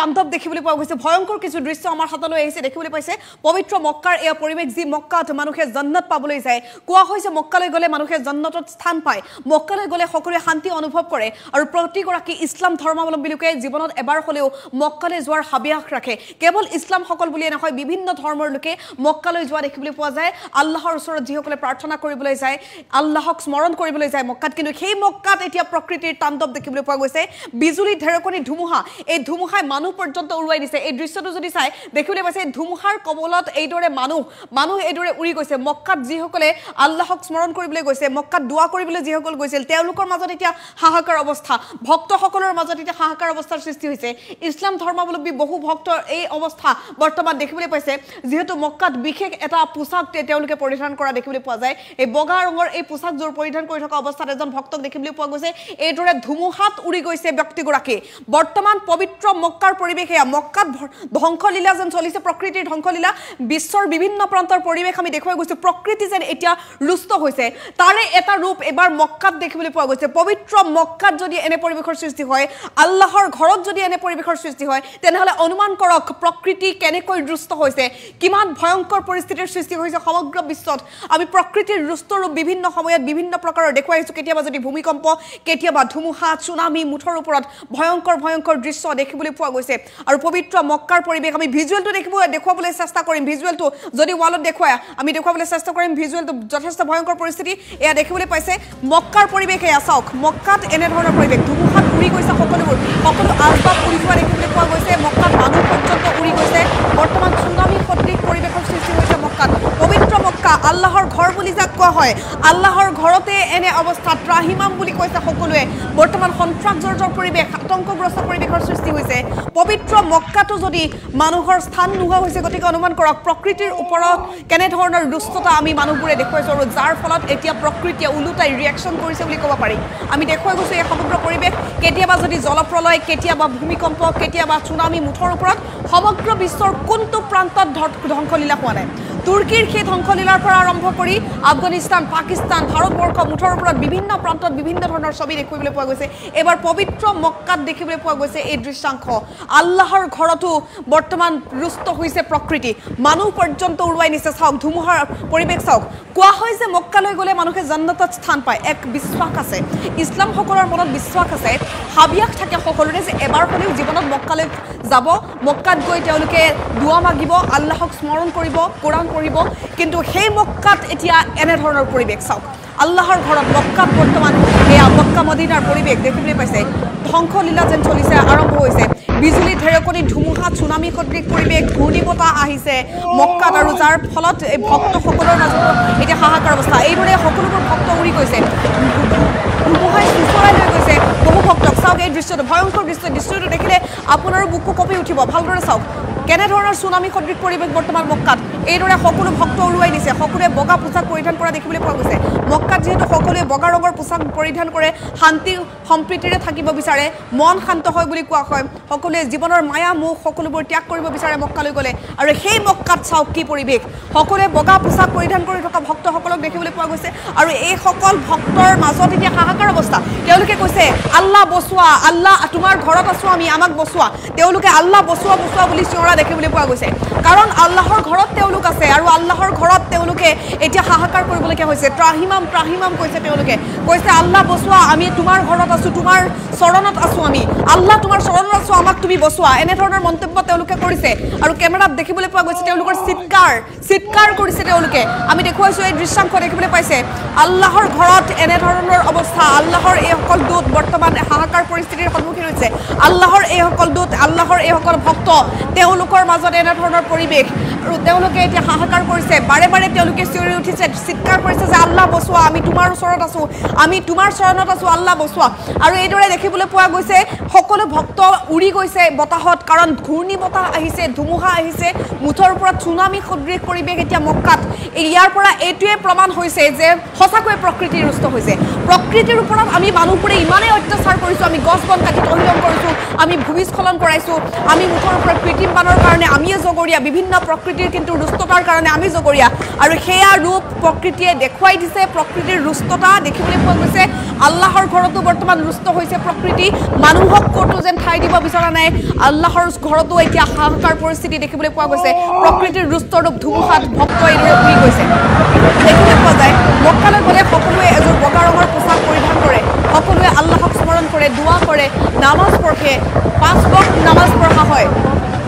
তাণ্ডৱ দেখিবলৈ পোৱা গৈছে। ভয়ংকৰ কিছু দৃশ্য আমাৰ হাতলৈ আহিছে দেখিবলৈ পাইছে। পবিত্ৰ মক্কাৰ এয়া পৰিৱেশ যি মক্কাত মানুহে জন্নত পাবলৈ যায়। কোৱা হৈছে মক্কালৈ গ'লে মানুহে জন্নতত স্থান পায়। মক্কালৈ গ'লে সকলোৱে শান্তি অনুভৱ কৰে আৰু প্ৰতিগৰাকী ইছলাম ধৰ্মাৱলম্বী লোকে জীৱনত এবাৰ হ'লেও মক্কালৈ যোৱাৰ হাবিয়াস ৰাখে। কেৱল ইছলামসকল বুলিয়ে নহয় বিভিন্ন ধৰ্মৰ লোকে মক্কালৈ যোৱা দেখিবলৈ পোৱা যায়। আল্লাহৰ ওচৰত যিসকলে প্ৰাৰ্থনা কৰিবলৈ যায় আল্লাহক স্মৰণ কৰিবলৈ যায় মক্কাত। কিন্তু সেই মক্কাত এতিয়া প্ৰকৃতিৰ তাণ্ডৱ দেখিবলৈ পোৱা গৈছে। বিজুলী ঢেৰেকনি ধুমুহা এই ধুমুহাই মানুহ পৰ্যন্ত উৰুৱাই দিছে। এই দৃশ্যটো যদি চাই দেখিবলৈ পাইছে ধুমুহাৰ কবলত এইদৰে মানুহ মানুহ এইদৰে উৰি গৈছে। মক্কাত যিসকলে আল্লাহক স্মৰণ কৰিবলৈ গৈছে মক্কাত দোৱা কৰিবলৈ যিসকল গৈছিল তেওঁলোকৰ মাজত এতিয়া হাহাকাৰ অৱস্থা। ভক্তসকলৰ মাজত এতিয়া হাহাকাৰ অৱস্থাৰ সৃষ্টি হৈছে। ইছলাম ধৰ্মাৱলম্বী বহু ভক্তৰ এই অৱস্থা বৰ্তমান দেখিবলৈ পাইছে। যিহেতু মক্কাত বিশেষ এটা পোছাক তে- তেওঁলোকে পৰিধান কৰা দেখিবলৈ পোৱা যায়। এই বগা ৰঙৰ এই পোছাকযোৰ পৰিধান কৰি থকা অৱস্থাত এজন ভক্তক দেখিবলৈ পোৱা গৈছে। এইদৰে ধুমুহাত উৰি গৈছে ব্যক্তিগৰাকী। বৰ্তমান পবিত্ৰ মক্কাৰ পৰিৱেশ এয়া মক্কাত ধ্বংসলীলা যেন চলিছে প্ৰকৃতিৰ ধ্বংসলীলা বিশ্বৰ বিভিন্ন প্ৰান্তৰ পৰিৱেশ আমি দেখুৱাই গৈছোঁ। প্ৰকৃতি যেন এতিয়া ৰুষ্ট হৈছে। তাৰে এটা ৰূপ এবাৰ মক্কাত দেখিবলৈ পোৱা গৈছে। পবিত্ৰ মক্কাত যদি এনে পৰিৱেশৰ সৃষ্টি হয় আল্লাহৰ ঘৰত যদি এনে পৰিৱেশৰ সৃষ্টি হয় তেনেহ'লে অনুমান কৰক প্ৰকৃতি কেনেকৈ ৰুষ্ট হৈছে কিমান ভয়ংকৰ পৰিস্থিতিৰ সৃষ্টি হৈছে সমগ্ৰ বিশ্বত। আমি প্ৰকৃতিৰ ৰুষ্ট ৰূপ বিভিন্ন সময়ত বিভিন্ন প্ৰকাৰৰ দেখুৱাই আহিছোঁ। কেতিয়াবা যদি ভূমিকম্প কেতিয়াবা ধুমুহা চুনামি মুঠৰ ওপৰত ভয়ংকৰ ভয়ংকৰ দৃশ্য দেখিবলৈ পোৱা গৈছে। আৰু পবিত্ৰ মক্কাৰ পৰিৱেশ আমি ভিজুৱেলটো দেখিব দেখুৱাবলৈ চেষ্টা কৰিম। ভিজুৱেলটো যদি ৱালত দেখুৱাই আমি দেখুৱাবলৈ চেষ্টা কৰিম। ভিজুৱেলটো যথেষ্ট ভয়ংকৰ পৰিস্থিতি। এয়া দেখিবলৈ পাইছে মক্কাৰ পৰিৱেশ এয়া চাওক। মক্কাত এনেধৰণৰ পৰিৱেশ। ধুমুহাত উৰি গৈছে সকলোবোৰ। সকলো আচবাব উৰি যোৱা দেখিবলৈ পোৱা গৈছে। মক্কাত মানুহ পৰ্যন্ত উৰি গৈছে। বৰ্তমান চুনামি সদৃশ পৰিৱেশৰ সৃষ্টি হৈছে মক্কাত। পবিত্ৰ মক্কা আল্লাহৰ ঘৰ বুলি যাক কোৱা হয় আল্লাহৰ ঘৰতে এনে অৱস্থা ত্ৰাহিমাম বুলি কৈছে সকলোৱে। বৰ্তমান সন্ত্ৰাসজৰ্জৰ পৰিৱেশ আতংকগ্ৰস্ত পৰিৱেশৰ সৃষ্টি হৈছে। পবিত্ৰ মক্কাটো যদি মানুহৰ স্থান নোহোৱা হৈছে গতিকে অনুমান কৰক প্ৰকৃতিৰ ওপৰত কেনেধৰণৰ দুষ্টতা আমি মানুহবোৰে দেখুৱাইছোঁ আৰু যাৰ ফলত এতিয়া প্ৰকৃতিয়ে ওলোটাই ৰিয়েকশ্যন কৰিছে বুলি ক'ব পাৰি। আমি দেখুৱাই গৈছোঁ এই সমগ্ৰ পৰিৱেশ। কেতিয়াবা যদি জলপ্ৰলয় কেতিয়াবা ভূমিকম্প কেতিয়াবা চুনামি মুঠৰ ওপৰত সমগ্ৰ বিশ্বৰ কোনটো প্ৰান্তত ধ্বংসলীলা হোৱা নাই? তুৰ্কীৰ সেই ধ্বংসলীলাৰ পৰা আৰম্ভ কৰি আফগানিস্তান পাকিস্তান ভাৰতবৰ্ষ মুঠৰ ওপৰত বিভিন্ন প্ৰান্তত বিভিন্ন ধৰণৰ ছবি দেখিবলৈ পোৱা গৈছে। এইবাৰ পবিত্ৰ মক্কাত দেখিবলৈ পোৱা গৈছে এই দৃশ্যাংশ। আল্লাহৰ ঘৰতো বৰ্তমান ৰুষ্ট হৈছে প্ৰকৃতি। মানুহ পৰ্যন্ত উৰুৱাই নিছে। চাওক ধুমুহাৰ পৰিৱেশ চাওক। কোৱা হয় যে মক্কালৈ গ'লে মানুহে জান্নাতত স্থান পায়। এক বিশ্বাস আছে। ইছলামসকলৰ মনত বিশ্বাস আছে। হাবিয়াস থাকে সকলোৰে যে এবাৰ হ'লেও জীৱনত মক্কালৈ যাব মক্কাত গৈ তেওঁলোকে দুৱা মাগিব আল্লাহক স্মৰণ কৰিব কোৰাণ পঢ়িব। কিন্তু সেই মক্কাত এতিয়া এনেধৰণৰ পৰিৱেশ চাওক। আল্লাহৰ ঘৰত মক্কাত বৰ্তমান এয়া মক্কা মদিনাৰ পৰিৱেশ দেখিবলৈ পাইছে। ধ্বংসলীলা যেন চলিছে আৰম্ভ হৈছে। বিজুলী ঢেৰেকনি ধুমুহা চুনামি সদৃশ পৰিৱেশ ঘূৰ্ণী বতাহ আহিছে। মক্কাত আৰু যাৰ ফলত এই ভক্তসকলৰ মাজত এতিয়া হাহাকাৰ অৱস্থা। এইদৰে সকলোবোৰ ভক্ত উৰি গৈছে। ধুমুহাই চুচৰাই লৈ বহু ভক্তক চাওক এই দৃশ্যটো ভয়ংকৰ দৃশ্য দৃশ্যটো দেখিলে আপোনাৰো বুকু কঁপি উঠিব। ভালদৰে চাওক। কেনেধৰণৰ চুনামি সদৃশ পৰিৱেশ বৰ্তমান মক্কাত? এইদৰে সকলো ভক্ত উৰুৱাই দিছে। সকলোৱে বগা পোছাক পৰিধান কৰা দেখিবলৈ পোৱা গৈছে। মক্কাত যিহেতু সকলোৱে বগা ৰঙৰ পোছাক পৰিধান কৰে শান্তি সম্প্ৰীতিৰে থাকিব বিচাৰে মন শান্ত হয় বুলি কোৱা হয়। সকলোৱে জীৱনৰ মায়া মোহ সকলোবোৰ ত্যাগ কৰিব বিচাৰে মক্কালৈ গ'লে। আৰু সেই মক্কাত চাওক কি পৰিৱেশ। সকলোৱে বগা পোছাক পৰিধান কৰি থকা ভক্তসকলক দেখিবলৈ পোৱা গৈছে। আৰু এইসকল ভক্তৰ মাজত এতিয়া হাহাকাৰ অৱস্থা। তেওঁলোকে কৈছে আল্লাহ বচোৱা আল্লাহ তোমাৰ ঘৰত আছো আমি আমাক বচোৱা। তেওঁলোকে আল্লাহ বচোৱা বচোৱা বুলি চিঞৰা দেখিবলৈ পোৱা গৈছে। কাৰণ আল্লাহৰ ঘৰত তেওঁলোক আছে আৰু আল্লাহৰ ঘৰত তেওঁলোকে এতিয়া হাহাকাৰ কৰিবলগীয়া হৈছে। ত্ৰাহিমাম ত্ৰাহিমাম কৈছে তেওঁলোকে। কৈছে আল্লাহ বচোৱা আমি তোমাৰ ঘৰত আছো তোমাৰ চৰণত আছো আমি। আল্লাহ তোমাৰ চৰণত আছো আমাক তুমি বচোৱা। এনেধৰণৰ মন্তব্য তেওঁলোকে কৰিছে। আৰু কেমেৰাত দেখিবলৈ পোৱা গৈছে তেওঁলোকৰ চিৎকাৰ চিৎকাৰ কৰিছে তেওঁলোকে। আমি দেখুৱাইছো এই দৃশ্যাংশ দেখিবলৈ পাইছে। আল্লাহৰ ঘৰত এনেধৰণৰ অৱস্থা। আল্লাহৰ এইসকল দূত বৰ্তমান হাহাকাৰ পৰিস্থিতিৰ সন্মুখীন হৈছে। আল্লাহৰ এইসকল দূত আল্লাহৰ এইসকল ভক্ত তেওঁলোকৰ মাজত এনেধৰণৰ পৰিৱেশ আৰু তেওঁলোকে এতিয়া হাহাকাৰ কৰিছে। বাৰে বাৰে তেওঁলোকে চিঞৰি উঠিছে চিৎকাৰ কৰিছে যে আল্লাহ বচোৱা আমি তোমাৰ ওচৰত আছো আমি তোমাৰ চৰণত আছো আল্লাহ বচোৱা। আৰু এইদৰে দেখিবলৈ পোৱা গৈছে সকলো ভক্ত উৰি গৈছে বতাহত কাৰণ ঘূৰ্ণী বতাহ আহিছে ধুমুহা আহিছে মুঠৰ ওপৰত চুনামি সদৃশ পৰিৱেশ এতিয়া মক্কাত। ইয়াৰ পৰা এইটোৱে প্ৰমাণ হৈছে যে সঁচাকৈয়ে প্ৰকৃতি ৰুষ্ট হৈছে। প্ৰকৃতিৰ ওপৰত আমি মানুহবোৰে ইমানেই অত্যাচাৰ কৰিছোঁ আমি গছ বন কাটি তহিলং কৰিছোঁ আমি ভূমিস্খলন কৰাইছোঁ আমি মুঠৰ ওপৰত কৃত্ৰিম বানৰ কাৰণে আমিয়ে জগৰীয়া বিভিন্ন প্ৰকৃতিৰ কিন্তু ৰুষ্টতাৰ কাৰণে আমি জগৰীয়া। আৰু সেয়া ৰূপ প্ৰকৃতিয়ে দেখুৱাই দিছে প্ৰকৃতিৰ ৰুষ্টতা দেখিবলৈ পোৱা গৈছে। আল্লাহৰ ঘৰতো বৰ্তমান ৰুষ্ট হৈছে প্ৰকৃতি। মানুহক ক'তো যেন ঠাই দিব বিচৰা নাই। আল্লাহৰ ঘৰতো এতিয়া হাহাকাৰ পৰিস্থিতি দেখিবলৈ পোৱা গৈছে। প্ৰকৃতিৰ ৰুষ্ট ৰূপ ধুমুহাত ভক্ত এইদৰে উৰি গৈছে। দেখিবলৈ পোৱা যায় মক্কালৈ গ'লে সকলোৱে এযোৰ বগা ৰঙৰ পোছাক পৰিধান কৰে। সকলোৱে আল্লাহক স্মৰণ কৰে দোৱা কৰে নামাজ পঢ়ে। পাঁচ বক্ত নামাজ পঢ়া হয়।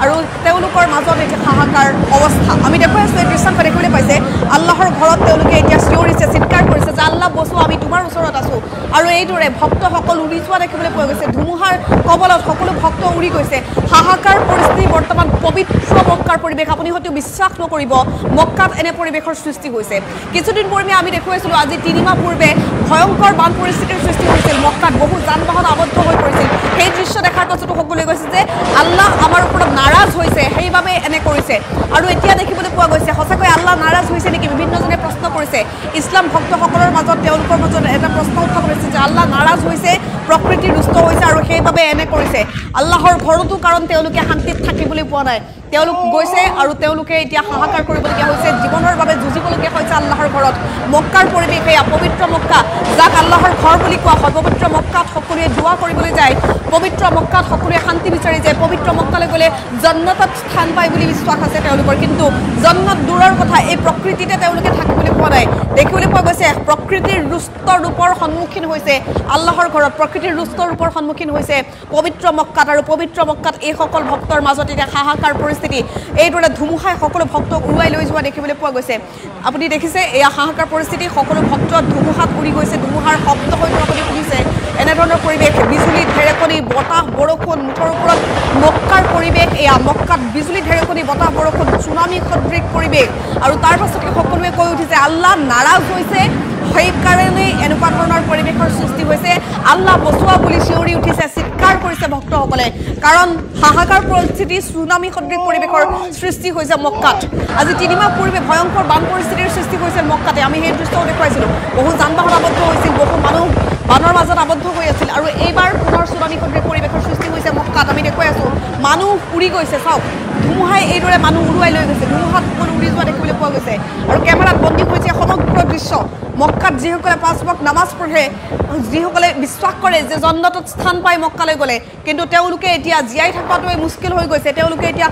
আৰু তেওঁলোকৰ মাজত এতিয়া হাহাকাৰ অৱস্থা। আমি দেখুৱাই আছোঁ দৃশ্যাংশ দেখিবলৈ পাইছে আল্লাহৰ ঘৰত তেওঁলোকে এতিয়া চিঞৰিছে চিৎকাৰ কৰিছে যে আল্লাহ বচোৱা আমি তোমাৰ ওচৰত আছোঁ। আৰু এইদৰে ভক্তসকল উৰি যোৱা দেখিবলৈ পোৱা গৈছে। ধুমুহাৰ কবলত সকলো ভক্ত উৰি গৈছে। হাহাকাৰ পৰিস্থিতি বৰ্তমান পবিত্ৰ মক্কাৰ পৰিৱেশ। আপুনি হয়তো বিশ্বাস নকৰিব মক্কাত এনে পৰিৱেশৰ সৃষ্টি হৈছে। কিছুদিন পূৰ্বে আমি দেখুৱাইছিলোঁ আজি তিনিমাহ পূৰ্বে ভয়ংকৰ বান পৰিস্থিতিৰ সৃষ্টি হৈছিল মক্কাত। বহু যান বাহন আবদ্ধ হৈ পৰিছিল সেই দৃশ্য দেখাৰ পাছতো সকলোৱে কৈছে যে আল্লাহ আমাৰ ওপৰত নাৰাজ হৈছে সেইবাবে এনে কৰিছে। আৰু এতিয়া দেখিবলৈ পোৱা গৈছে সঁচাকৈ আল্লাহ নাৰাজ হৈছে নেকি? বিভিন্নজনে প্ৰশ্ন কৰিছে। ইছলাম ভক্তসকলৰ মাজত তেওঁলোকৰ মাজত এটা প্ৰশ্ন উত্থাপন হৈছে যে আল্লাহ নাৰাজ হৈছে প্ৰকৃতি ৰুষ্ট হৈছে আৰু সেইবাবে এনে কৰিছে। আল্লাহৰ ঘৰতো কাৰণ তেওঁলোকে শান্তিত থাকিবলৈ পোৱা নাই। তেওঁলোক গৈছে আৰু তেওঁলোকে এতিয়া হাহাকাৰ কৰিবলগীয়া হৈছে। জীৱনৰ বাবে যুঁজিবলগীয়া হৈছে আল্লাহৰ ঘৰত। মক্কাৰ পৰিৱেশ এয়া পবিত্ৰ মক্কা। যাক আল্লাহৰ ঘৰ বুলি কোৱা হয়। পবিত্ৰ মক্কাত সকলোৱে দোৱা কৰিবলৈ যায়। পবিত্ৰ মক্কাত সকলোৱে শান্তি বিচাৰি যায়। পবিত্ৰ মক্কালৈ গ'লে জন্নতত স্থান পায় বুলি বিশ্বাস আছে তেওঁলোকৰ। কিন্তু জন্নত দূৰৰ কথা এই প্ৰকৃতিতে তেওঁলোকে থাকিবলৈ পোৱা নাই। দেখিবলৈ পোৱা গৈছে প্ৰকৃতিৰ ৰুষ্ট ৰূপৰ সন্মুখীন হৈছে আল্লাহৰ ঘৰত। প্ৰকৃতিৰ ৰুষ্ট ৰূপৰ সন্মুখীন হৈছে পবিত্ৰ মক্কাত। আৰু পবিত্ৰ মক্কাত এইসকল ভক্তৰ মাজত এতিয়া হাহাকাৰ পৰিস্থিতি এইদৰে ধুমুহাই সকলো ভক্তক উৰুৱাই লৈ যোৱা দেখিবলৈ পোৱা গৈছে। আপুনি দেখিছে এয়া হাহাকাৰ পৰিস্থিতি। সকলো ভক্ত ধুমুহাত উৰি গৈছে। ধুমুহাৰ শব্দ হয়তো আপুনি শুনিছে। এনেধৰণৰ পৰিৱেশ বিজুলী ঢেৰেকনি বতাহ বৰষুণ মুঠৰ ওপৰত মক্কাৰ পৰিৱেশ। এয়া মক্কাত বিজুলী ঢেৰেকনি বতাহ বৰষুণ চুনামী সদৃশ পৰিৱেশ। আৰু তাৰ পাছতে সকলোৱে কৈ উঠিছে আল্লাহ নাৰাজ হৈছে। সেইকাৰণে এনেকুৱা ধৰণৰ পৰিৱেশৰ সৃষ্টি হৈছে। আল্লাহ বচোৱা বুলি চিঞৰি উঠিছে কৰিছে ভক্তসকলে। কাৰণ হাহাকাৰ পৰিস্থিতি চুনামী সদৃশ পৰিৱেশৰ সৃষ্টি হৈছে মক্কাত। আজি তিনিমাহ পূৰ্বে ভয়ংকৰ বান পৰিস্থিতিৰ সৃষ্টি হৈছিল মক্কাতে। আমি সেই দৃশ্যও দেখুৱাইছিলোঁ। বহু যান বাহন আবদ্ধ হৈছিল বহু মানুহ বানৰ মাজত আবদ্ধ হৈ আছিল। আৰু এইবাৰ পুনৰ চুনামী সদৃশ পৰিৱেশৰ সৃষ্টি হৈছে মক্কাত। আমি দেখুৱাই আছোঁ মানুহ উৰি গৈছে চাওক। ধুমুহাই এইদৰে মানুহ উৰুৱাই লৈ গৈছে। ধুমুহাত সকলো উৰি যোৱা দেখিবলৈ পোৱা গৈছে। আৰু কেমেৰাত বন্দী হৈছে সমগ্ৰ দৃশ্য। মক্কাত যিসকলে পাঁচ বক নামাজ পঢ়ে যিসকলে বিশ্বাস কৰে যে জন্নতত স্থান পায় মক্কালৈ গ'লে কিন্তু তেওঁলোকে এতিয়া জীয়াই থকাটোৱে মুস্কিল হৈ গৈছে। তেওঁলোকে এতিয়া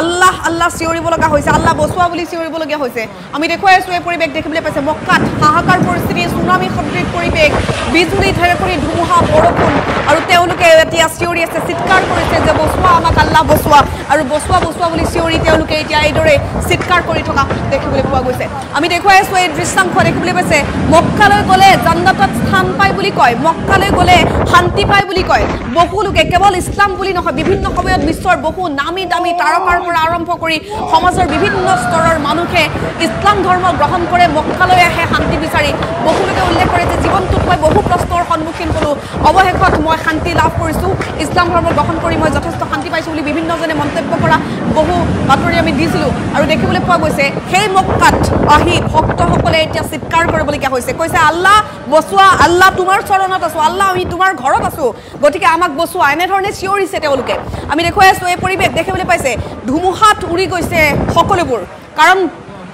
আল্লাহ আল্লাহ চিঞৰিব লগা হৈছে আল্লাহ বচোৱা বুলি চিঞৰিবলগীয়া হৈছে। আমি দেখুৱাই আছোঁ এই পৰিৱেশ দেখিবলৈ পাইছে মক্কাত হাহাকাৰ পৰিস্থিতি চুনামী সদৃশ পৰিৱেশ বিজুলী ঢেৰেকনি ধুমুহা বৰষুণ আৰু তেওঁলোকে এতিয়া চিঞৰি আছে চিৎকাৰ কৰিছে যে বচোৱা আমাক আল্লাহ বচোৱা। আৰু বচোৱা বচোৱা বুলি চিঞৰি তেওঁলোকে এতিয়া এইদৰে চিৎকাৰ কৰি থকা দেখিবলৈ পোৱা গৈছে। আমি দেখুৱাই আছোঁ এই দৃশ্যাংশ দেখিবলৈ পাইছে মক্কালৈ গ'লে জান্নাতত স্থান পায় বুলি কয়। মক্কালৈ গ'লে শান্তি পায় বুলি কয়। বহু লোকে কেৱল ইছলাম বুলি নহয় বিভিন্ন সময়ত বিশ্বৰ বহু নামী দামী তাৰকাৰ পৰা আৰম্ভ কৰি সমাজৰ বিভিন্ন স্তৰৰ মানুহে ইছলাম ধৰ্ম গ্ৰহণ কৰে মক্কালৈ আহে শান্তি বিচাৰি। বহু লোকে উল্লেখ কৰে যে জীৱনটোত মই বহু প্ৰশ্নৰ সন্মুখীন হ'লোঁ। অৱশেষত মই শান্তি লাভ কৰিছোঁ ইছলাম ধৰ্ম গ্ৰহণ কৰি মই যথেষ্ট শান্তি পাইছোঁ বুলি বিভিন্নজনে মন্তব্য কৰা বহু বাতৰি আমি দিছিলোঁ। আৰু দেখিবলৈ পোৱা গৈছে সেই মক্কাত আহি ভক্তসকলে এতিয়া চিৎকাৰ কৰিবলগীয়া হৈছে। কৈছে আল্লাহ বচোৱা আল্লাহ তোমাৰ চৰণত আছোঁ আল্লাহ আমি তোমাৰ ঘৰত আছোঁ। গতিকে আমাক বচোৱা। এনেধৰণে চিঞৰিছে তেওঁলোকে। আমি দেখুৱাই আছোঁ এই পৰিৱেশ দেখিবলৈ পাইছে ধুমুহাত উৰি গৈছে সকলোবোৰ। কাৰণ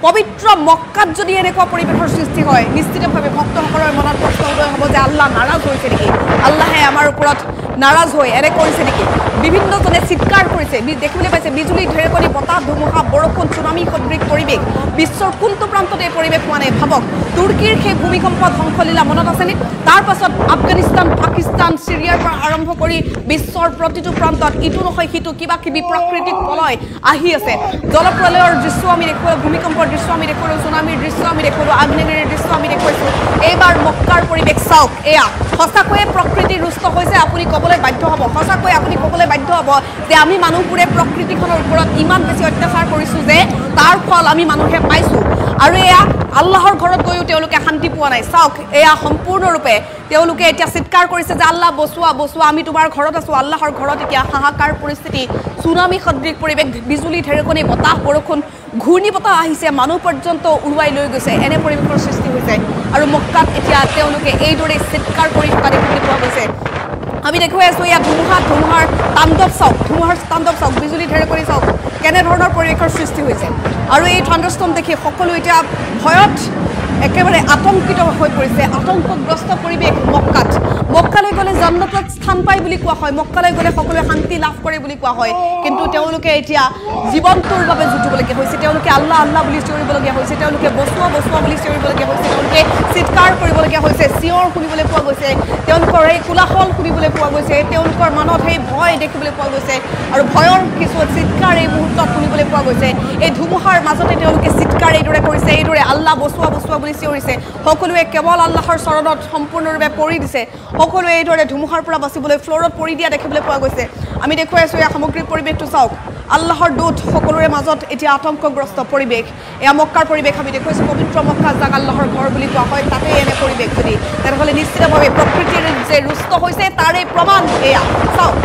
পবিত্ৰ মক্কাত যদি এনেকুৱা পৰিৱেশৰ সৃষ্টি হয় নিশ্চিতভাৱে ভক্তসকলৰ মনত প্ৰশ্ন উদয় হ'ব যে আল্লাহ নাৰাজ হৈছে নেকি? আল্লাহে আমাৰ ওপৰত নাৰাজ হৈ এনে কৰিছে নেকি? বিভিন্নজনে চিৎকাৰ কৰিছে। দেখিবলৈ পাইছে বিজুলী ঢেৰেকনি বতাহ ধুমুহা বৰষুণ চুনামী সদৃশ পৰিৱেশ। বিশ্বৰ কোনটো প্ৰান্তত এই পৰিৱেশ পোৱা নাই? ভাবক তুৰ্কীৰ সেই ভূমিকম্প ধ্বংসলীলা মনত আছেনে? তাৰ পাছত আফগানিস্তান পাকিস্তান চিৰিয়াৰ পৰা আৰম্ভ কৰি বিশ্বৰ প্ৰতিটো প্ৰান্তত ইটো নহয় সিটো কিবা কিবি প্ৰাকৃতিক প্ৰলয় আহি আছে। জলপ্ৰলয়ৰ দৃশ্য আমি দেখুৱালোঁ ভূমিকম্পৰ দৃশ্য আমি দেখুৱালোঁ চুনামীৰ দৃশ্য আমি দেখুৱালোঁ আগ্নেয়গিৰিৰ দৃশ্য আমি দেখুৱাইছোঁ এইবাৰ মক্কাৰ পৰিৱেশ চাওক এয়া। সঁচাকৈয়ে প্ৰকৃতি ৰুষ্ট হৈছে আপুনি ক'বলৈ বাধ্য হ'ব। সঁচাকৈ আপুনি ক'বলৈ বাধ্য হ'ব যে আমি মানুহবোৰে প্ৰকৃতিখনৰ ওপৰত ইমান বেছি অত্যাচাৰ কৰিছোঁ যে তাৰ ফল আমি মানুহে পাইছোঁ। আৰু এয়া আল্লাহৰ ঘৰত গৈও তেওঁলোকে শান্তি পোৱা নাই। চাওক এয়া সম্পূৰ্ণৰূপে তেওঁলোকে এতিয়া চিৎকাৰ কৰিছে যে আল্লাহ বচোৱা বচোৱা আমি তোমাৰ ঘৰত আছোঁ আল্লাহৰ ঘৰত এতিয়া হাহাকাৰ পৰিস্থিতি চুনামী সদৃশ পৰিৱেশ বিজুলী ঢেৰেকনি বতাহ বৰষুণ ঘূৰ্ণী বতাহ আহিছে মানুহ পৰ্যন্ত উৰুৱাই লৈ গৈছে এনে পৰিৱেশৰ সৃষ্টি হৈছে। আৰু মক্কাত এতিয়া তেওঁলোকে এইদৰে চিৎকাৰ কৰি থকা দেখিবলৈ পোৱা গৈছে। আমি দেখুৱাই আছোঁ ইয়াত ধুমুহা ধুমুহাৰ তাণ্ডৱ চাওক ধুমুহাৰ তাণ্ডৱ চাওক বিজুলী ঢেৰেকনি চাওক কেনেধৰণৰ পৰিৱেশৰ সৃষ্টি হৈছে। আৰু এই থাণ্ডাৰষ্টৰ্ম দেখি সকলো এতিয়া ভয়ত একেবাৰে আতংকিত হৈ পৰিছে আতংকগ্ৰস্ত পৰিৱেশ মক্কাত। মক্কালৈ গ'লে জান্নাতত স্থান পায় বুলি কোৱা হয়। মক্কালৈ গ'লে সকলোৱে শান্তি লাভ কৰে বুলি কোৱা হয়। কিন্তু তেওঁলোকে এতিয়া জীৱনটোৰ বাবে যুঁজিবলগীয়া হৈছে। তেওঁলোকে আল্লাহ আল্লাহ বুলি চিঞৰিবলগীয়া হৈছে। তেওঁলোকে বচোৱা বচোৱা বুলি চিঞৰিবলগীয়া হৈছে। তেওঁলোকে চিৎকাৰ কৰিবলগীয়া হৈছে। চিঞৰ শুনিবলৈ পোৱা গৈছে। তেওঁলোকৰ এই কোলাহল শুনিবলৈ পোৱা গৈছে। তেওঁলোকৰ মনত সেই ভয় দেখিবলৈ পোৱা গৈছে। আৰু ভয়ৰ কিছু চিৎকাৰ এই মুহূৰ্তত শুনিবলৈ পোৱা গৈছে। এই ধুমুহাৰ মাজতে তেওঁলোকে চিৎকাৰ আল্লাহ বচোৱা বচোৱা বুলি চিঞৰিছে সকলোৱে কেৱল আল্লাহৰ চৰণত সম্পূৰ্ণৰূপে পৰি দিছে। সকলোৱে এইদৰে ধুমুহাৰ পৰা বাচিবলৈ ফ্ল'ৰত পৰি দিয়া দেখিবলৈ পোৱা গৈছে। আমি দেখুৱাই আছোঁ এয়া সামগ্ৰিক পৰিৱেশটো চাওক। আল্লাহৰ দূত সকলোৰে মাজত এতিয়া আতংকগ্ৰস্ত পৰিৱেশ। এয়া মক্কাৰ পৰিৱেশ আমি দেখুৱাইছোঁ। পবিত্ৰ মক্কা যাক আল্লাহৰ ঘৰ বুলি কোৱা হয় তাতে এনে পৰিৱেশ যদি। তেনেহ'লে নিশ্চিতভাৱে প্ৰকৃতিৰ যে ৰুষ্ট হৈছে তাৰে প্ৰমাণ এয়া। চাওক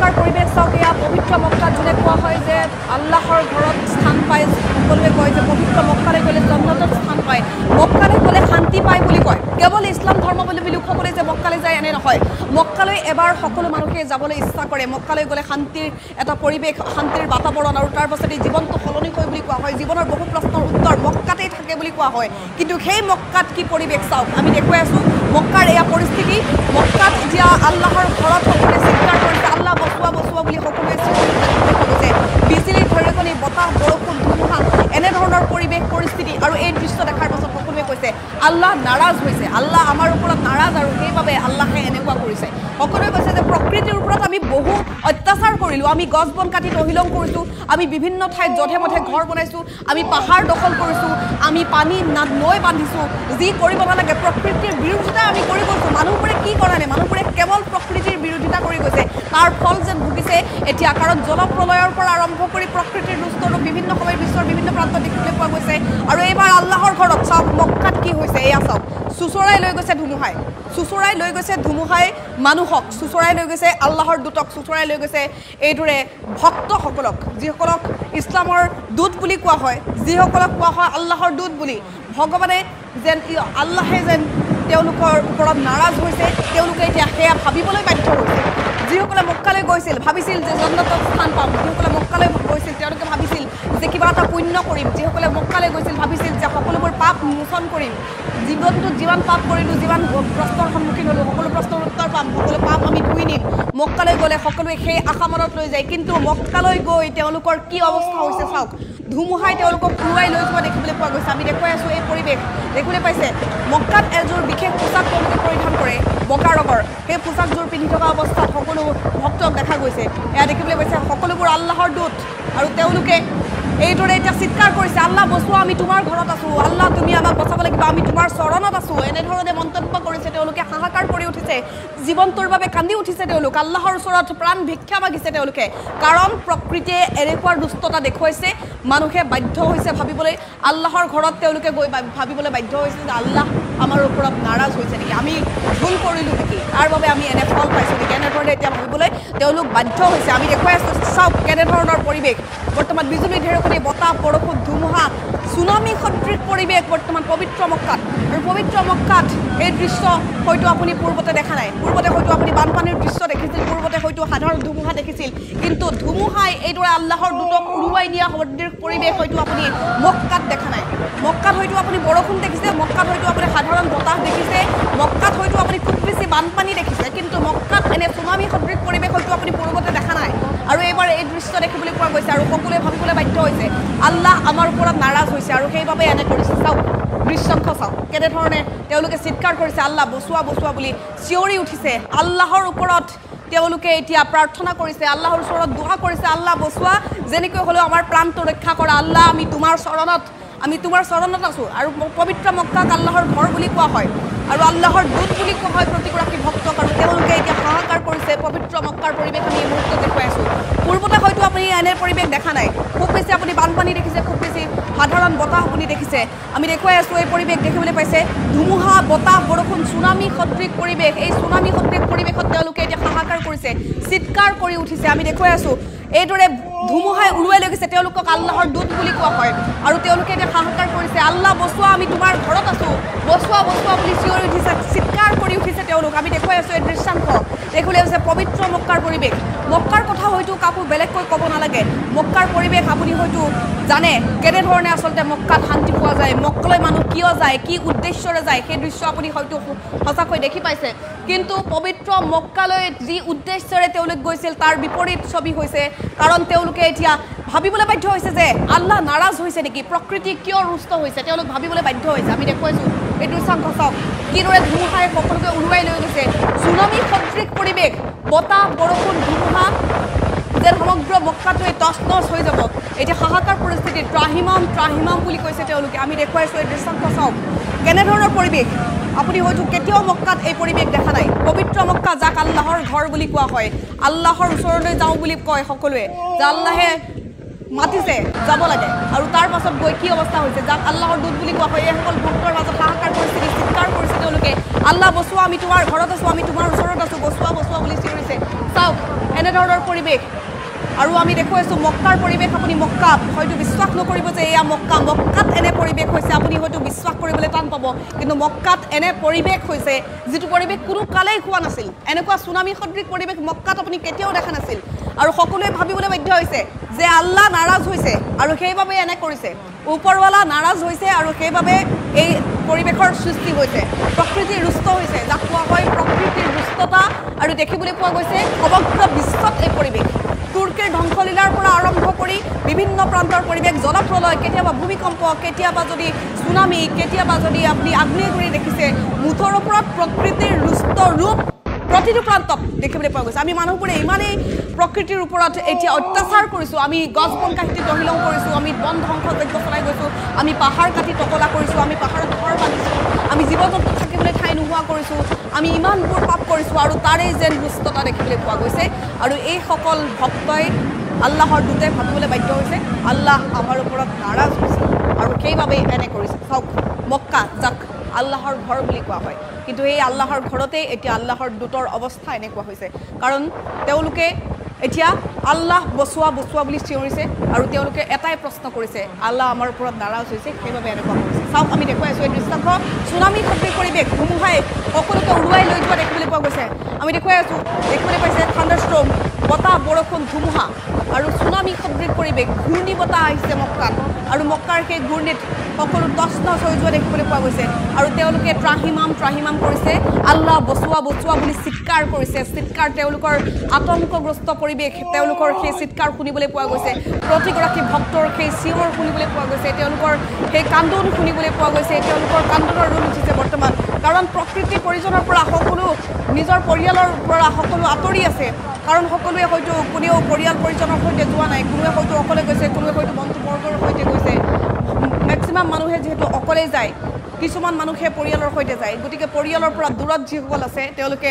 মক্কাৰ পৰিৱেশ চাওক এয়া পবিত্ৰ মক্কাত যোনে কোৱা হয় যে আল্লাহৰ ঘৰত স্থান পায় সকলোৱে কয় যে পবিত্ৰ মক্কালৈ গ'লে জন্নতত স্থান পায় মক্কালৈ গ'লে শান্তি পায় বুলি কয় কেৱল ইছলাম ধৰ্মাৱলম্বী লোকসকলে যে মক্কালৈ যায় এনে নহয় মক্কালৈ এবাৰ সকলো মানুহে যাবলৈ ইচ্ছা কৰে। মক্কালৈ গ'লে শান্তিৰ এটা পৰিৱেশ শান্তিৰ বাতাবৰণ আৰু তাৰ পাছতে জীৱনটো সলনি হয় বুলি কোৱা হয়। জীৱনৰ বহু প্ৰশ্নৰ উত্তৰ মক্কাতেই থাকে বুলি কোৱা হয়। কিন্তু সেই মক্কাত কি পৰিৱেশ চাওক? আমি দেখুৱাই আছোঁ মক্কাৰ এয়া পৰিস্থিতি। মক্কাত এতিয়া আল্লাহৰ ঘৰত সকলোৱে চিৎকাৰ কৰিছে আল্লাহ বচোৱা বচোৱা বুলি সকলোৱে গৈছে বিজুলী ঢেৰেকনি বতাহ বৰষুণ ধুমুহা এনেধৰণৰ পৰিৱেশ পৰিস্থিতি আৰু এই দৃশ্য দেখাৰ পাছত কৈছে আল্লাহ নাৰাজ হৈছে আল্লাহ আমাৰ ওপৰত নাৰাজ আৰু সেইবাবে আল্লাহে এনেকুৱা কৰিছে। সকলোৱে কৈছে যে প্ৰকৃতিৰ ওপৰত আমি বহু অত্যাচাৰ কৰিলোঁ আমি গছ বন কাটি তহিলং কৰিছোঁ আমি বিভিন্ন ঠাইত যধে মধে ঘৰ বনাইছোঁ আমি পাহাৰ দখল কৰিছোঁ আমি পানী না- বান্ধিছোঁ যি কৰিব নালাগে প্ৰকৃতিৰ বিৰোধিতা আমি কৰি গৈছোঁ। মানুহবোৰে কি কৰা নাই? মানুহবোৰে কেৱল প্ৰকৃতিৰ বিৰোধিতা কৰি গৈছে। তাৰ ফল যেন ভুগিছে এতিয়া কাৰণ জলপ্ৰলয়ৰ পৰা আৰম্ভ কৰি প্ৰকৃতিৰ দুষ্টৰো বিভিন্ন সময়ত বিশ্বৰ বিভিন্ন প্ৰান্তত দেখিবলৈ পোৱা গৈছে। আৰু এইবাৰ আল্লাহৰ ঘৰত চাওক কি হৈছে? এয়া চাওক। চুচৰাই লৈ গৈছে ধুমুহাই। চুচৰাই লৈ গৈছে ধুমুহাই মানুহক। চুচৰাই লৈ গৈছে আল্লাহৰ দূতক। চুচৰাই লৈ গৈছে এইদৰে ভক্তসকলক যিসকলক ইছলামৰ দূত বুলি কোৱা হয় যিসকলক কোৱা হয় আল্লাহৰ দূত বুলি। ভগৱানে যেন আল্লাহে যেন তেওঁলোকৰ ওপৰত নাৰাজ হৈছে তেওঁলোকে এতিয়া সেয়া ভাবিবলৈ বাধ্য হৈছে। যিসকলে মক্কালৈ গৈছিল ভাবিছিল যে জন্নতত স্থান পাম। যিসকলে মক্কালৈ গৈছিল তেওঁলোকে ভাবিছিল যে কিবা এটা পুণ্য কৰিম। যিসকলে মক্কালৈ গৈছিল ভাবিছিল যে সকলোবোৰ পাপ মোচন কৰিম। জীৱনটোত যিমান পাপ কৰিলোঁ যিমান প্ৰশ্নৰ সন্মুখীন হ'লোঁ সকলো প্ৰশ্নৰ উত্তৰ পাম সকলো পাপ আমি ধুই নিম। মক্কালৈ গ'লে সকলোৱে সেই আশা মনত লৈ যায়। কিন্তু মক্কালৈ গৈ তেওঁলোকৰ কি অৱস্থা হৈছে চাওক। ধুমুহাই তেওঁলোকক ঘূৰাই লৈ যোৱা দেখিবলৈ পোৱা গৈছে। আমি দেখুৱাই আছোঁ এই পৰিৱেশ। দেখিবলৈ পাইছে মক্কাত এযোৰ বিশেষ পোচাক তেওঁলোকে পৰিধান কৰে। বগা ৰঙৰ। সেই পোচাকযোৰ পিন্ধি থকা অৱস্থাত সকলো ভক্তক দেখা গৈছে। এয়া দেখিবলৈ পাইছে সকলোবোৰ আল্লাহৰ দূত। আৰু তেওঁলোকে এইদৰে এতিয়া চিৎকাৰ কৰিছে আল্লাহ বচোৱা আমি তোমাৰ ঘৰত আছোঁ। আল্লাহ তুমি আমাক বচাব লাগিব আমি তোমাৰ চৰণত আছোঁ। এনেধৰণে মন্তব্য কৰিছে তেওঁলোকে হাহাকাৰ কৰি উঠিছে জীৱনটোৰ বাবে কান্দি উঠিছে তেওঁলোক আল্লাহৰ ওচৰত প্ৰাণ ভিক্ষা মাগিছে তেওঁলোকে। কাৰণ প্ৰকৃতিয়ে এনেকুৱা দুষ্টতা দেখুৱাইছে মানুহে বাধ্য হৈছে ভাবিবলৈ আল্লাহৰ ঘৰত তেওঁলোকে গৈ ভাবিবলৈ বাধ্য হৈছে যে আল্লাহ আমাৰ ওপৰত নাৰাজ হৈছে নেকি? আমি ভুল কৰিলোঁ নেকি? তাৰ বাবে আমি এনে ফল পাইছোঁ নেকি? এনেধৰণে এতিয়া ভাবিবলৈ তেওঁলোক বাধ্য হৈছে? আমি দেখুৱাই আছোঁ চাওক কেনেধৰণৰ পৰিৱেশ। বৰ্তমান বিজুলী ঢেৰেকনি বতাহ বৰষুণ ধুমুহা চুনামী সদৃশ পৰিৱেশ বৰ্তমান পবিত্ৰ মক্কাত। আৰু পবিত্ৰ মক্কাত এই দৃশ্য হয়তো আপুনি পূৰ্বতে দেখা নাই। পূৰ্বতে হয়তো আপুনি বানপানীৰ দৃশ্য দেখিছিল পূৰ্বতে হয়তো সাধাৰণ ধুমুহা দেখিছিল। কিন্তু ধুমুহাই এইদৰে আল্লাহৰ দূতক উৰুৱাই নিয়া সদৃশ পৰিৱেশ হয়তো আপুনি মক্কাত দেখা নাই। মক্কাত হয়তো আপুনি বৰষুণ দেখিছে মক্কাত হয়তো আপুনি সাধাৰণ বতাহ দেখিছে মক্কাত হয়তো আপুনি খুব বেছি বানপানী দেখিছে কিন্তু মক্কাত এনে চুনামী সদৃশ পৰিৱেশ হয়তো আপুনি পূৰ্বতে দেখা নাই। আৰু এইবাৰ এই দৃশ্য দেখিবলৈ পোৱা গৈছে আৰু সকলোৱে ভাবিবলৈ বাধ্য হৈছে আল্লাহ আমাৰ ওপৰত নাৰাজ হৈছে আৰু সেইবাবে এনে কৰিছে। চাওক দৃশ্যংশ চাওক কেনেধৰণে তেওঁলোকে চিৎকাৰ কৰিছে আল্লাহ বচোৱা বচোৱা বুলি চিঞৰি উঠিছে। আল্লাহৰ ওপৰত তেওঁলোকে এতিয়া প্ৰাৰ্থনা কৰিছে আল্লাহৰ ওচৰত দোৱা কৰিছে আল্লাহ বচোৱা যেনেকৈ হ'লেও আমাৰ প্ৰাণটো ৰক্ষা কৰা আল্লাহ আমি তোমাৰ চৰণত আমি তোমাৰ চৰণত আছোঁ। আৰু পবিত্ৰ মক্কাক আল্লাহৰ ঘৰ বুলি কোৱা হয় আৰু আল্লাহৰ দূত বুলি কোৱা হয় প্ৰতিগৰাকী ভক্তক। আৰু তেওঁলোকে এতিয়া হাহাকাৰ কৰিছে পবিত্ৰ মক্কাৰ পৰিৱেশ আমি এই মুহূৰ্তত দেখুৱাই আছোঁ। পূৰ্বতে হয়তো আপুনি এনে পৰিৱেশ দেখা নাই। খুব বেছি আপুনি বানপানী দেখিছে খুব বেছি সাধাৰণ বতাহ আপুনি দেখিছে। আমি দেখুৱাই আছোঁ এই পৰিৱেশ দেখিবলৈ পাইছে। ধুমুহা বতাহ বৰষুণ চুনামী সদৃশ পৰিৱেশ। এই চুনামী সদৃশ পৰিৱেশত তেওঁলোকে এতিয়া হাহাকাৰ কৰিছে চিৎকাৰ কৰি উঠিছে। আমি দেখুৱাই আছোঁ এইদৰে ধুমুহাই উৰুৱাই লৈ গৈছে তেওঁলোকক আল্লাহৰ দূত বুলি কোৱা হয়। আৰু তেওঁলোকে এতিয়া হাহাকাৰ কৰিছে আল্লাহ বচোৱা আমি তোমাৰ ঘৰত আছোঁ। বচোৱা বচোৱা বুলি চিঞৰি উঠিছে চিৎকাৰ কৰি উঠিছে তেওঁলোক। আমি দেখুৱাই আছোঁ এই দৃশ্যাংশ। দেখিবলৈ হৈছে পবিত্ৰ মক্কাৰ পৰিৱেশ। মক্কাৰ কথা হয়তো কাকো বেলেগকৈ ক'ব নালাগে। মক্কাৰ পৰিৱেশ আপুনি হয়তো জানে কেনেধৰণে আচলতে মক্কাত শান্তি পোৱা যায় মক্কালৈ মানুহ কিয় যায় কি উদ্দেশ্যৰে যায় সেই দৃশ্য আপুনি হয়তো সঁচাকৈ দেখি পাইছে। কিন্তু পবিত্ৰ মক্কালৈ যি উদ্দেশ্যৰে তেওঁলোক গৈছিল তাৰ বিপৰীত ছবি হৈছে কাৰণ তেওঁলোকে এতিয়া ভাবিবলৈ বাধ্য হৈছে যে আল্লাহ নাৰাজ হৈছে নেকি? প্ৰকৃতি কিয় ৰুষ্ট হৈছে? তেওঁলোক ভাবিবলৈ বাধ্য হৈছে। আমি দেখুৱাইছোঁ এই চাওক কিদৰে ধুমুহাই সকলোকে উৰুৱাই লৈ গৈছে। চুনামী সদৃশ পৰিৱেশ বতাহ বৰষুণ ধুমুহা যেন সমগ্ৰ মক্কাটোৱে টচ টচ হৈ যাব। এতিয়া হাহাকাৰ পৰিস্থিতিত ত্ৰাহিমাম ত্ৰাহিমাম বুলি কৈছে তেওঁলোকে। আমি দেখুৱাইছোঁ এই দৃশ্যাংশ চাওক কেনেধৰণৰ পৰিৱেশ? আপুনি হয়তো কেতিয়াও মক্কাত এই পৰিৱেশ দেখা নাই। পবিত্ৰ মক্কা যাক আল্লাহৰ ঘৰ বুলি কোৱা হয়। আল্লাহৰ ওচৰলৈ যাওঁ বুলি কয় সকলোৱে যে আল্লাহে মাতিছে যাব লাগে। আৰু তাৰ পাছত গৈ কি অৱস্থা হৈছে? যাক আল্লাহৰ দূত বুলি কোৱা হয় এইসকল ভক্তৰ মাজত হাহাকাৰ পৰিস্থিতি চিৎকাৰ কৰিছে তেওঁলোকে আল্লাহ বচোৱা আমি তোমাৰ ঘৰত আছোঁ আমি তোমাৰ ওচৰত আছোঁ বচোৱা বচোৱা বুলি চিঞৰিছে। চাওক এনেধৰণৰ পৰিৱেশ। আৰু আমি দেখুৱাইছোঁ মক্কাৰ পৰিৱেশ আপুনি মক্কা হয়তো বিশ্বাস নকৰিব যে এয়া মক্কা। মক্কাত এনে পৰিৱেশ হৈছে আপুনি হয়তো বিশ্বাস কৰিবলৈ টান পাব। কিন্তু মক্কাত এনে পৰিৱেশ হৈছে যিটো পৰিৱেশ কোনো কালেই হোৱা নাছিল। এনেকুৱা চুনামী সদৃশ পৰিৱেশ মক্কাত আপুনি কেতিয়াও দেখা নাছিল। আৰু সকলোৱে ভাবিবলৈ বাধ্য হৈছে যে আল্লাহ নাৰাজ হৈছে আৰু সেইবাবে এনে কৰিছে। ওপৰৱালা নাৰাজ হৈছে আৰু সেইবাবে এই পৰিৱেশৰ সৃষ্টি হৈছে। প্ৰকৃতি ৰুষ্ট হৈছে যাক কোৱা হয় প্ৰকৃতিৰ ৰুষ্টতা। আৰু দেখিবলৈ পোৱা গৈছে সমগ্ৰ বিশ্বত এই পৰিৱেশ। তুৰ্কীৰ ধ্বংসলীলাৰ পৰা আৰম্ভ কৰি বিভিন্ন প্ৰান্তৰ পৰিৱেশ জলপ্ৰলয় কেতিয়াবা ভূমিকম্প কেতিয়াবা যদি চুনামী কেতিয়াবা যদি আপুনি আগ্নেয়গিৰি দেখিছে মুঠৰ ওপৰত প্ৰকৃতিৰ ৰুষ্ট ৰূপ প্ৰতিটো প্ৰান্তত দেখিবলৈ পোৱা গৈছে। আমি মানুহবোৰে ইমানেই প্ৰকৃতিৰ ওপৰত এতিয়া অত্যাচাৰ কৰিছোঁ। আমি গছ বন কাটি তহিলং কৰিছোঁ আমি বন ধ্বংস যজ্ঞ চলাই গৈছোঁ আমি পাহাৰ কাটি টকলা কৰিছোঁ আমি পাহাৰত ঘৰ বান্ধিছোঁ। আমি জীৱ জন্তু থাকিবলৈ ঠাই নোহোৱা কৰিছোঁ আমি ইমানবোৰ পাপ কৰিছোঁ আৰু তাৰেই যেন দুষ্টতা দেখিবলৈ পোৱা গৈছে। আৰু এইসকল ভক্তই আল্লাহৰ দূতে ভাবিবলৈ বাধ্য হৈছে আল্লাহ আমাৰ ওপৰত নাৰাজ হৈছে আৰু সেইবাবেই এনে কৰিছে। চাওক মক্কা যাক আল্লাহৰ ঘৰ বুলি কোৱা হয়। কিন্তু এই আল্লাহৰ ঘৰতেই এতিয়া আল্লাহৰ দূতৰ অৱস্থা এনেকুৱা হৈছে। কাৰণ তেওঁলোকে এতিয়া আল্লাহ বচোৱা বচোৱা বুলি চিঞৰিছে আৰু তেওঁলোকে এটাই প্ৰশ্ন কৰিছে আল্লাহ আমাৰ ওপৰত নাৰাজ হৈছে সেইবাবে এনেকুৱা কৰিছে। চাওক আমি দেখুৱাই আছোঁ এই দৃশ্যাংশ চুনামী সদৃশ পৰিৱেশ ধুমুহাই সকলোকে উৰুৱাই লৈ যোৱা দেখিবলৈ পোৱা গৈছে। আমি দেখুৱাই আছোঁ দেখিবলৈ পাইছে থাণ্ডাৰষ্ট্ৰম বতাহ বৰষুণ ধুমুহা আৰু চুনামী সদৃশ পৰিৱেশ ঘূৰ্ণী বতাহ আহিছে মক্কাত। আৰু মক্কাৰ সেই ঘূৰ্ণীত সকলো টচ টচ হৈ যোৱা দেখিবলৈ পোৱা গৈছে। আৰু তেওঁলোকে ত্ৰাহিমাম ত্ৰাহিমাম কৰিছে। আল্লাহ বচোৱা বচোৱা বুলি চিৎকাৰ কৰিছে। চিৎকাৰ তেওঁলোকৰ আতংকগ্ৰস্ত পৰিৱেশ তেওঁলোকৰ সেই চিৎকাৰ শুনিবলৈ পোৱা গৈছে। প্ৰতিগৰাকী ভক্তৰ সেই চিঞৰ শুনিবলৈ পোৱা গৈছে। তেওঁলোকৰ সেই কান্দোন শুনিবলৈ পোৱা গৈছে। তেওঁলোকৰ কান্দোনৰ ৰোল উঠিছে বৰ্তমান। কাৰণ প্ৰকৃতিৰ পৰিজনৰ পৰা সকলো নিজৰ পৰিয়ালৰ পৰা সকলো আঁতৰি আছে। কাৰণ সকলোৱে হয়তো কোনেও পৰিয়াল পৰিজনৰ সৈতে যোৱা নাই কোনোৱে হয়তো অকলে গৈছে কোনোৱে হয়তো বন্ধু বৰ্গৰ সৈতে গৈছে। মেক্সিমাম মানুহে যিহেতু অকলে যায় কিছুমান মানুহে পৰিয়ালৰ সৈতে যায়। গতিকে পৰিয়ালৰ পৰা দূৰত যিসকল আছে তেওঁলোকে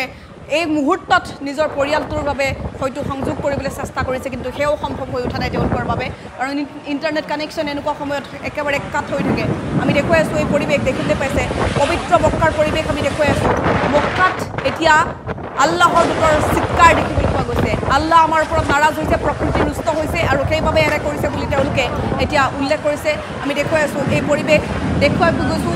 এই মুহূৰ্তত নিজৰ পৰিয়ালটোৰ বাবে হয়তো সংযোগ কৰিবলৈ চেষ্টা কৰিছে কিন্তু সেয়াও সম্ভৱ হৈ উঠা নাই তেওঁলোকৰ বাবে। কাৰণ ইণ্টাৰনেট কানেকশ্যন এনেকুৱা সময়ত একেবাৰে কাট হৈ থাকে। আমি দেখুৱাই আছোঁ এই পৰিৱেশ দেখিবলৈ পাইছে। পবিত্ৰ মক্কাৰ পৰিৱেশ আমি দেখুৱাই আছোঁ। এতিয়া আল্লাহৰ দূতৰ চিৎকাৰ দেখিবলৈ পোৱা গৈছে। আল্লাহ আমাৰ ওপৰত নাৰাজ হৈছে প্ৰকৃতি ৰুষ্ট হৈছে আৰু সেইবাবে এনে কৰিছে বুলি তেওঁলোকে এতিয়া উল্লেখ কৰিছে। আমি দেখুৱাই আছোঁ এই পৰিৱেশ। দেখুৱাই গৈছোঁ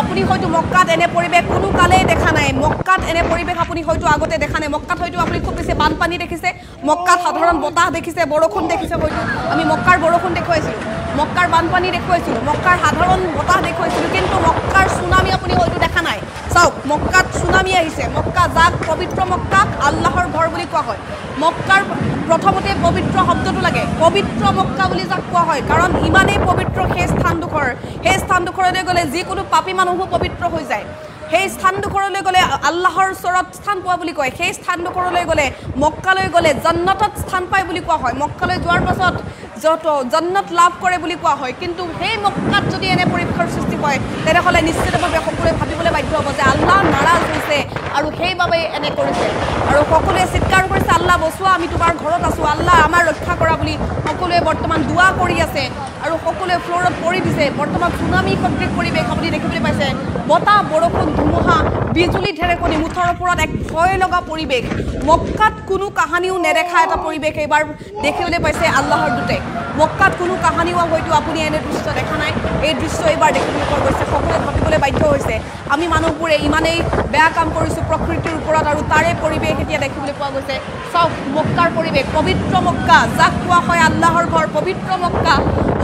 আপুনি হয়তো মক্কাত এনে পৰিৱেশ কোনো কালেই দেখা নাই। মক্কাত এনে পৰিৱেশ আপুনি হয়তো আগতে দেখা নাই। মক্কাত হয়তো আপুনি খুব বেছি বানপানী দেখিছে। মক্কাত সাধাৰণ বতাহ দেখিছে বৰষুণ দেখিছে হয়তো। আমি মক্কাৰ বৰষুণ দেখুৱাইছিলোঁ। মক্কাৰ বানপানী দেখুৱাইছিলোঁ। মক্কাৰ সাধাৰণ বতাহ দেখুৱাইছিলোঁ। কিন্তু মক্কাৰ চুনামি আপুনি হয়তো দেখা নাই। চাওক মক্কাত চুনামি আহিছে। মক্কা যাক পবিত্ৰ মক্কাক আল্লাহৰ ঘৰ বুলি কোৱা হয়। মক্কাৰ প্ৰথমতে পবিত্ৰ শব্দটো লাগে। পবিত্ৰ মক্কা বুলি যাক কোৱা হয়। কাৰণ ইমানেই পবিত্ৰ সেই স্থানডোখৰ সেই স্থানডোখৰলৈ গ'লে যিকোনো পাপী মানুহো পবিত্ৰ হৈ যায়। সেই স্থানডোখৰলৈ গ'লে আল্লাহৰ ওচৰত স্থান পোৱা বুলি কয়। সেই স্থানডোখৰলৈ গ'লে মক্কালৈ গ'লে জন্নতত স্থান পায় বুলি কোৱা হয়। মক্কালৈ যোৱাৰ পাছত যত জন্নত লাভ কৰে বুলি কোৱা হয়। কিন্তু সেই মক্কাত যদি এনে পৰীক্ষাৰ সৃষ্টি হয় তেনেহ'লে নিশ্চিতভাৱে সকলোৱে ভাবিবলৈ বাধ্য হ'ব যে আল্লাহ নাৰাজ হৈছে আৰু সেইবাবে এনে কৰিছে। আৰু সকলোৱে চিৎকাৰ কৰিছে আল্লাহ বচোৱা আমি তোমাৰ ঘৰত আছোঁ। আল্লাহ আমাৰ ৰক্ষা কৰা বুলি সকলোৱে বৰ্তমান দোৱা কৰি আছে আৰু সকলোৱে ফ্ল'ৰত পৰি দিছে। বৰ্তমান চুনামী সদৃশ পৰিৱেশ আপুনি দেখিবলৈ পাইছে। বতাহ বৰষুণ ধুমুহা বিজুলী ঢেৰেকনি মুঠৰ ওপৰত এক ভয় লগা পৰিৱেশ। মক্কাত কোনো কাহানিও নেদেখা এটা পৰিৱেশ এইবাৰ দেখিবলৈ পাইছে আল্লাহৰ দূতে। মক্কাত কোনো কাহানিও হয়তো আপুনি এনে দৃশ্য দেখা নাই। এই দৃশ্য এইবাৰ দেখিবলৈ গৈছে সকলোৱে ভাবিবলৈ বাধ্য হৈছে। আমি মানুহবোৰে ইমানেই বেয়া কাম কৰিছোঁ প্ৰকৃতিৰ ওপৰত আৰু তাৰে পৰিৱেশ এতিয়া দেখিবলৈ পোৱা গৈছে। চাওক মক্কাৰ পৰিৱেশ পবিত্ৰ মক্কা যাক কোৱা হয় আল্লাহৰ ঘৰ পবিত্ৰ মক্কা।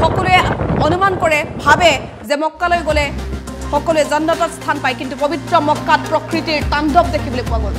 সকলোৱে অনুমান কৰে ভাবে যে মক্কালৈ গ'লে সকলোৱে জন্নতত স্থান পায় কিন্তু পবিত্ৰ মক্কাত প্ৰকৃতিৰ তাণ্ডৱ দেখিবলৈ পোৱা গ'ল।